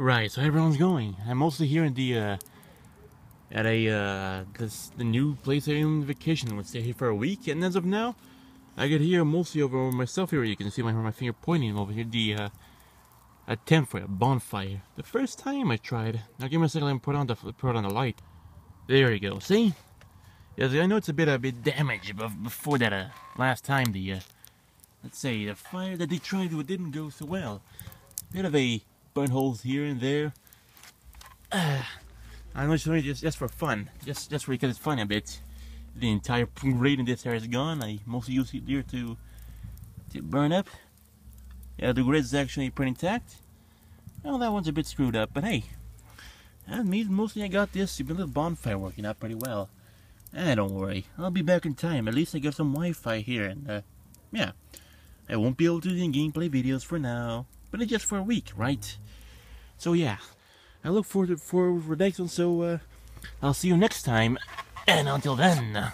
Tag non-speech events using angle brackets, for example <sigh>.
Right, so everyone's going. I'm mostly here in the, uh, at a, uh, this, the new place I'm on vacation. We'll stay here for a week, and as of now, I get here mostly over myself here. You can see my, my finger pointing over here, the, uh, a tent for a bonfire. The first time I tried. Now give me a second, let me put on the, put on the light. There you go, see? Yes, I know it's a bit, a bit damaged, but before that, uh, last time, the, uh, let's say, the fire that they tried didn't go so well. Bit of a burn holes here and there. Uh, <sighs> I'm not sure, just, just for fun. Just, just because it's fun a bit. The entire grate in this area is gone. I mostly use it here to, to burn up. Yeah, the grid is actually pretty intact. Well, that one's a bit screwed up, but hey. That means mostly I got this little bonfire working out pretty well. Ah, don't worry. I'll be back in time. At least I got some Wi-Fi here, and uh, yeah. I won't be able to do any gameplay videos for now, but it's just for a week, right? So yeah, I look forward to for the next one. So uh, I'll see you next time, and until then.